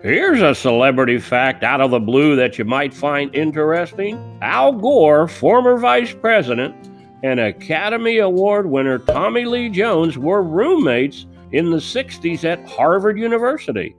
Here's a celebrity fact out of the blue that you might find interesting. Al Gore, former vice president, and Academy Award winner Tommy Lee Jones were roommates in the 60s at Harvard University.